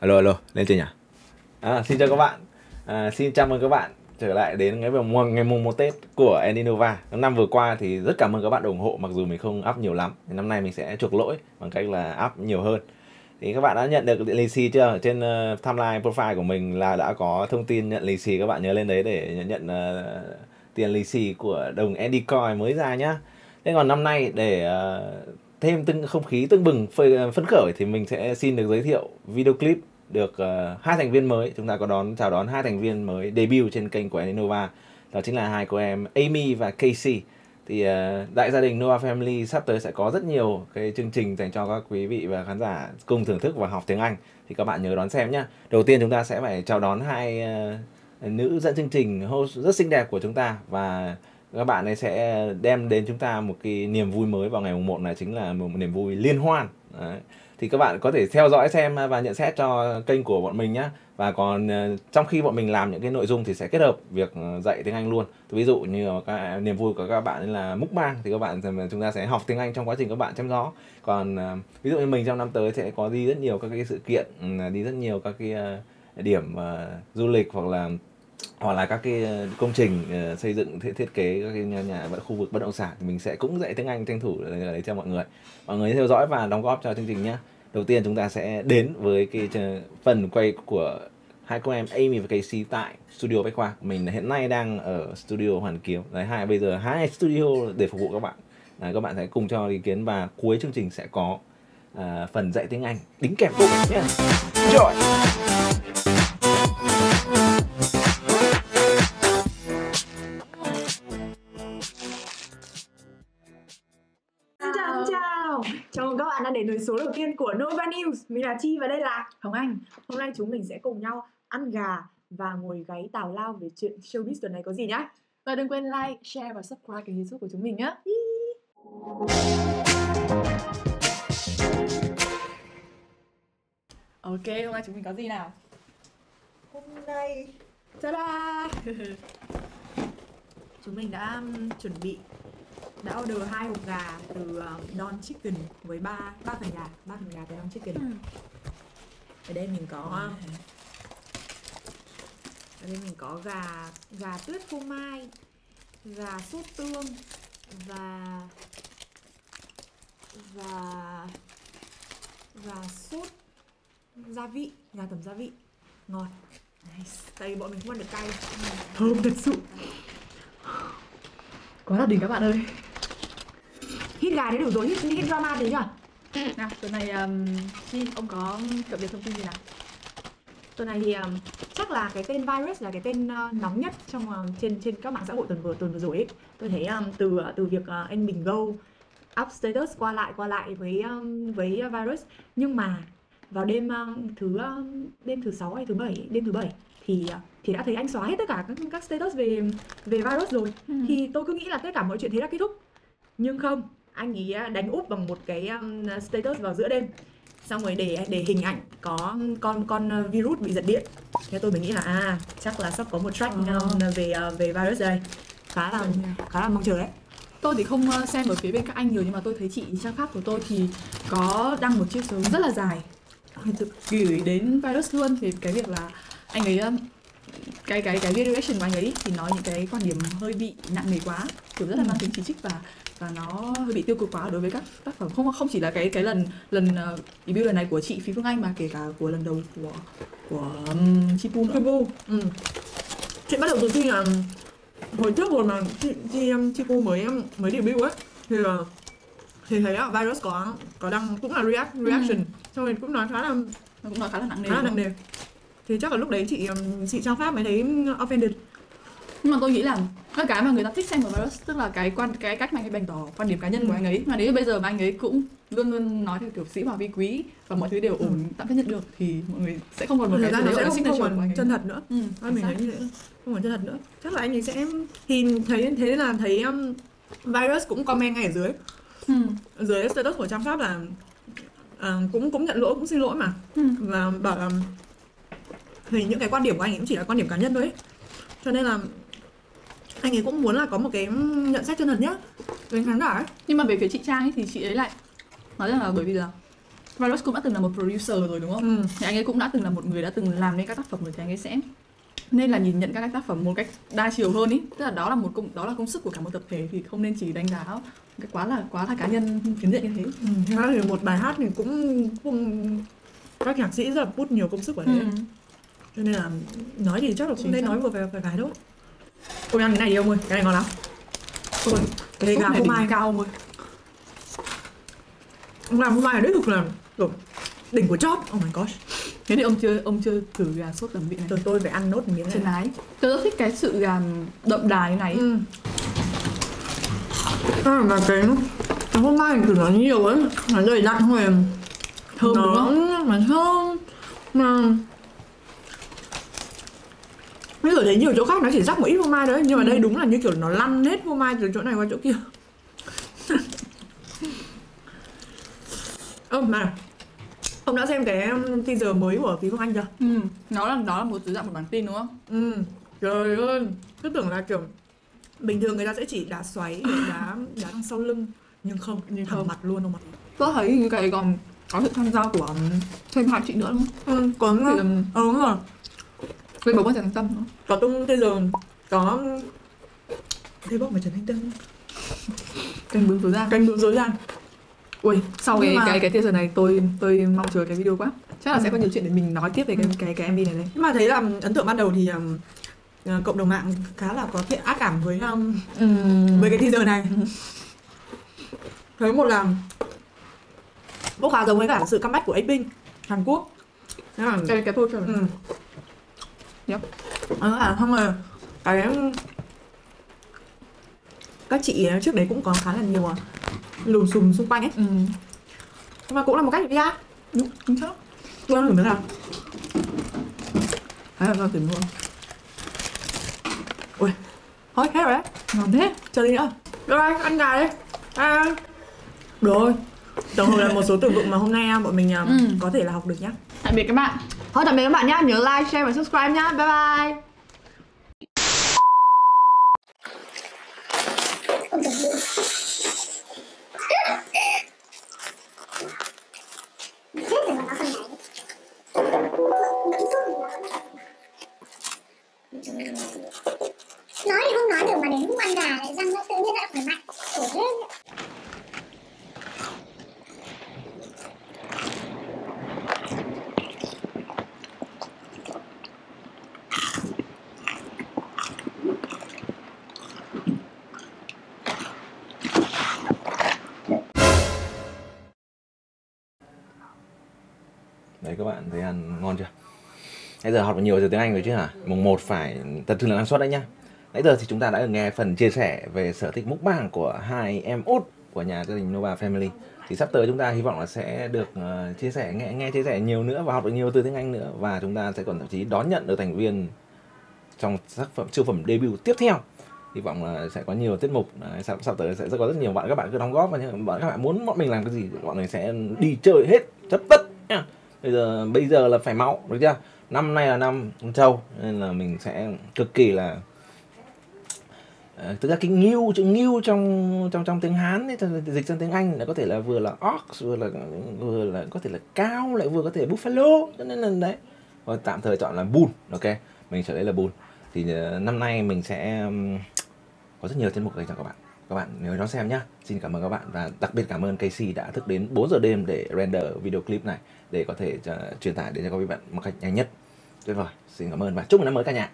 Alo alo, lên chưa nhỉ? À, xin chào các bạn. À, xin chào mừng các bạn trở lại đến ngày mùng ngày mùng một Tết của Endinova Năm vừa qua thì rất cảm ơn các bạn ủng hộ mặc dù mình không up nhiều lắm. Năm nay mình sẽ chuộc lỗi bằng cách là up nhiều hơn. Thì các bạn đã nhận được lì xì chưa? Trên uh, timeline profile của mình là đã có thông tin nhận lì xì các bạn nhớ lên đấy để nhận uh, tiền lì xì của đồng Endicoin mới ra nhá. Thế còn năm nay để uh, thêm tưng không khí tưng bừng phấn khởi thì mình sẽ xin được giới thiệu video clip được uh, hai thành viên mới. Chúng ta có đón chào đón hai thành viên mới debut trên kênh của Nova, đó chính là hai cô em Amy và Casey. Thì uh, đại gia đình Nova Family sắp tới sẽ có rất nhiều cái chương trình dành cho các quý vị và khán giả cùng thưởng thức và học tiếng Anh. Thì các bạn nhớ đón xem nhé đầu tiên chúng ta sẽ phải chào đón hai uh, nữ dẫn chương trình host rất xinh đẹp của chúng ta. Và các bạn ấy sẽ đem đến chúng ta một cái niềm vui mới vào ngày mùng 1 này chính là một niềm vui liên hoan. Đấy thì các bạn có thể theo dõi xem à, và nhận xét cho kênh của bọn mình nhé và còn ờ, trong khi bọn mình làm những cái nội dung thì sẽ kết hợp việc ờ, dạy tiếng Anh luôn. Ví dụ như các à, niềm vui của các bạn là múc mang thì các bạn chúng ta sẽ học tiếng Anh trong quá trình các bạn chăm gió còn ờ, ví dụ như mình trong năm tới sẽ có đi rất nhiều các cái sự kiện ừ, đi rất nhiều các cái điểm du lịch hoặc là hoặc là các cái ờ, công trình uh, xây dựng thiết, thiết kế các cái nhà, nhà khu vực bất động sản thì mình sẽ cũng dạy tiếng Anh tranh thủ để, để cho mọi người. Mọi người theo dõi và đóng góp cho chương trình nhé đầu tiên chúng ta sẽ đến với cái ờ, phần quay của hai cô em Amy và Casey tại studio Bách Khoa. Mình hiện nay đang ở studio Hoàn Kiếm. Đấy hai bây giờ hai studio để phục vụ các bạn. Đấy, các bạn sẽ cùng cho ý kiến và cuối chương trình sẽ có uh, phần dạy tiếng Anh đính kèm cùng nhé rồi của Nova News. Mình là Chi và đây là Hồng Anh. Hôm nay chúng mình sẽ cùng nhau ăn gà và ngồi gáy tào lao về chuyện showbiz tuần này có gì nhá. Và đừng quên like, share và subscribe kênh youtube của chúng mình nhé. Ok, hôm nay chúng mình có gì nào? Hôm nay Ta-da! chúng mình đã chuẩn bị đã order hai hộp gà từ uh, Don Chicken với ba ba phần gà ba phần gà từ Don Chicken. Ừ. ở đây mình có ở đây mình có gà gà tuyết phô mai gà sốt tương và và và sốt gia vị gà tẩm gia vị. Ngọt nice. tại vì bọn mình không ăn được cay. Thơm thật sự. Quá là đỉnh các bạn ơi hit gà đấy đủ rồi hit, hit drama thế nhở nào tuần này um, Chi, ông có cập nhật thông tin gì nào? Tuần này thì um, chắc là cái tên virus là cái tên uh, nóng nhất trong uh, trên trên các mạng xã hội tuần vừa tuần vừa rồi ấy. Tôi thấy um, từ uh, từ việc uh, anh Bình Go up status qua lại qua lại với um, với uh, virus. Nhưng mà vào đêm uh, thứ uh, đêm thứ sáu hay thứ bảy đêm thứ bảy thì uh, thì đã thấy anh xóa hết tất cả các các status về về virus rồi. Ừ. thì tôi cứ nghĩ là tất cả mọi chuyện thế đã kết thúc. Nhưng không anh ấy đánh úp bằng một cái um, status vào giữa đêm. Xong rồi để để hình ảnh có con con uh, virus bị giật điện. Thế tôi mới nghĩ là à chắc là sắp có một track oh. về uh, về virus đây. Khá là khá là mong chờ đấy. Tôi thì không xem ở phía bên các anh nhiều nhưng mà tôi thấy chị trang pháp của tôi thì có đăng một chiếc sớm rất là dài. Gửi đến virus luôn. Thì cái việc là anh ấy cái cái cái video reaction của anh ấy thì nói những cái quan điểm hơi bị nặng nề quá. Kiểu rất là mang tính chỉ trích và và nó hơi bị tiêu cực quá đối với các tác phẩm không không chỉ là cái cái lần lần uh, debut lần này của chị Phi Phương Anh mà kể cả của lần đầu của của um, chị Pu nữa. Ừ. Chuyện bắt đầu từ khi là hồi trước rồi mà chị chị, chị Pu mới mới debut ấy thì là thì thấy là virus có có đăng cũng là react reaction ừ. xong rồi cũng nói khá là cũng nói khá là nặng nề khá là nặng nề thì chắc là lúc đấy chị chị trang pháp mới thấy offended nhưng mà tôi nghĩ là các cái mà người ta thích xem của virus tức là cái quan cái cách mà anh ấy bày tỏ quan điểm cá nhân ừ. của anh ấy mà nếu bây giờ mà anh ấy cũng luôn luôn nói theo kiểu sĩ bảo vi quý và mọi thứ đều ổn ừ. tạm chấp nhận được thì mọi người sẽ không còn một cái gì sẽ không còn chân thật nữa ừ, mình thấy như thế không còn chân thật nữa chắc là anh ấy sẽ thì thấy thế là thấy um, virus cũng comment ngay ở dưới ừ. dưới status của trang pháp là uh, cũng cũng nhận lỗi cũng xin lỗi mà ừ. và bảo là thì những cái quan điểm của anh ấy cũng chỉ là quan điểm cá nhân thôi ấy. cho nên là anh ấy cũng muốn là có một cái nhận xét chân thật nhất với khán giả ấy nhưng mà về phía chị trang ấy thì chị ấy lại nói rằng là bởi vì là Virus cũng đã từng là một producer rồi đúng không? Ừ. Thì anh ấy cũng đã từng là một người đã từng làm nên các tác phẩm rồi thì anh ấy sẽ nên là nhìn nhận các tác phẩm một cách đa chiều hơn ý tức là đó là một công đó là công sức của cả một tập thể thì không nên chỉ đánh giá cái quá là quá là cá nhân phiến diện như thế Ừ, ra thì một bài hát thì cũng cũng các nhạc sĩ rất là put nhiều công sức vào đấy ừ. cho nên là nói thì chắc là cũng nên nói vừa về cái thôi ôi ăn cái này đi ông ơi cái này ngon lắm. Ôi cái gà này phô mai. cao rồi ông làm phô mai ở đấy thực là kiểu đỉnh của chóp. Oh my gosh. Thế thì ông chưa ông chưa thử gà sốt tầm vị này. Tôi tôi phải ăn nốt miếng này. Ái tôi rất thích cái sự gà đậm đà như này. Ừ. à, mà cái cái phô mai thì nó nhiều ấy. Nó đầy đặn thôi thơm nó, đúng không? mà thơm. Mà Bây giờ thấy nhiều chỗ khác nó chỉ rắc một ít phô mai đấy Nhưng mà Ừ. đây đúng là như kiểu nó lăn hết phô mai từ chỗ này qua chỗ kia Ơ mà Ông đã xem cái um, teaser mới của Phí Phương Anh chưa? ừ. nó là đó là một dưới dạng một bản tin đúng không Ừ Trời ơi Cứ tưởng là kiểu Bình thường người ta sẽ chỉ đá xoáy để đá, đá đằng sau lưng Nhưng không, Nhưng không. mặt luôn ông mặt tôi thấy như cái còn có sự tham gia của um, thêm hai chị nữa đúng không Ừ, có thì, um, Ừ, đúng rồi với bố con Trần Thành Tâm nữa có tung teaser có thấy bốc và trần thanh tân kênh bướm số giang canh bướm dối gian ui sau cái mà- cái cái teaser này tôi tôi mong chờ cái video quá. Chắc là Ừ. sẽ có nhiều chuyện để mình nói tiếp về cái Ừ. cái cái MV này đây. Nhưng mà thấy là ấn tượng ban đầu thì um, uh, cộng đồng mạng khá là có thiện ác cảm với um, với cái teaser này. Thấy một là bốc khá giống với cả sự comeback của Apink Hàn Quốc. Thế là, cái cái poster ừ. Yep. Ờ, à, không rồi cái các chị trước đấy cũng có khá là nhiều à, lùm xùm xung quanh ấy. Ừ. nhưng mà cũng là một cách để ra đúng chính xác Tôi thử mới làm Đấy là tỉnh luôn. Thôi hết rồi đấy. Ngon thế. Chờ gì nữa. Rồi ăn gà đi. À. Rồi. Tổng hợp là một số từ vựng mà hôm nay à, bọn mình à, Ừ. có thể là học được nhá. Tạm biệt các bạn Thôi tạm biệt các bạn nhá. Nhớ like, share và subscribe nhá. Bye bye. Đấy các bạn thấy ăn ngon chưa? Nãy giờ học được nhiều từ tiếng Anh rồi chứ hả? Mùng 1 phải tập trung là năng suất đấy nhá. Nãy giờ thì chúng ta đã được nghe phần chia sẻ về sở thích múc bảng của hai em út của nhà gia đình Nova Family. Thì sắp tới chúng ta hy vọng là sẽ được uh, chia sẻ nghe nghe chia sẻ nhiều nữa và học được nhiều từ tiếng Anh nữa và chúng ta sẽ còn thậm chí đón nhận được thành viên trong tác phẩm siêu phẩm debut tiếp theo hy vọng là sẽ có nhiều tiết mục Đấy, sắp sắp tới sẽ có rất nhiều bạn các bạn cứ đóng góp và những bạn các bạn muốn bọn mình làm cái gì bọn mình sẽ đi chơi hết tất tất nha bây giờ bây giờ là phải máu được chưa? Năm nay là năm con trâu nên là mình sẽ cực kỳ là ờ, thực ra cái nghiêu chữ nghiêu trong trong trong tiếng Hán ấy, thì dịch sang tiếng Anh là có thể là vừa là ox vừa là vừa là có thể là cao lại vừa có thể buffalo cho nên là đấy. Và tạm thời chọn là bull ok? Mình sẽ lấy là bull. Thì ờ, năm nay mình sẽ có rất nhiều tiết mục dành cho các bạn các bạn nhớ đón xem nhá. Xin cảm ơn các bạn và đặc biệt cảm ơn Casey đã thức đến 4 giờ đêm để render video clip này để có thể ờ, truyền tải đến cho các bạn một cách nhanh nhất. Tuyệt vời, xin cảm ơn và chúc mừng năm mới cả nhà.